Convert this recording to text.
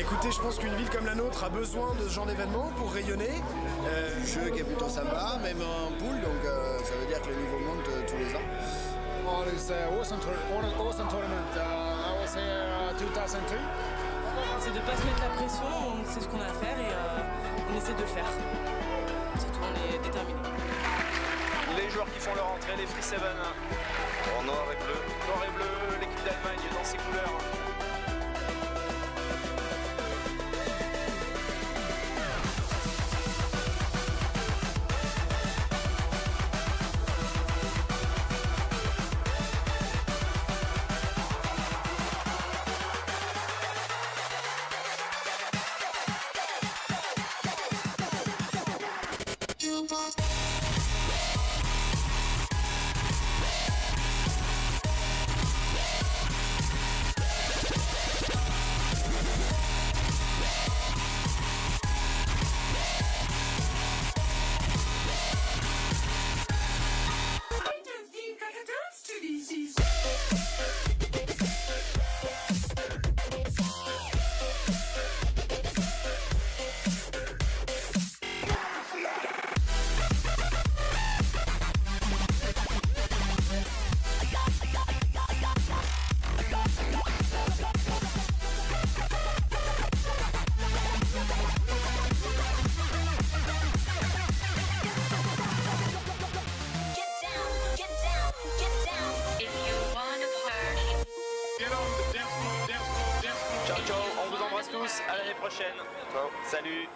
écoutez, je pense qu'une ville comme la nôtre a besoin de ce genre d'événements pour rayonner. Euh, jeu qui est plutôt sympa, même en poule, donc euh, ça veut dire que le niveau monte euh, tous les ans. Well, it's uh, awesome, tour- awesome tournament. Uh, I was here uh, 2003. C'est de pas se mettre la pression, on sait ce qu'on a à faire et euh, on essaie de le faire. C'est tout, on est déterminé. Les joueurs qui font leur entrée, les Free Seven. En noir et bleu. Noir et bleu, I don't think I can dance to these. Ciao ciao, on vous embrasse tous, à l'année prochaine. Ciao. Salut.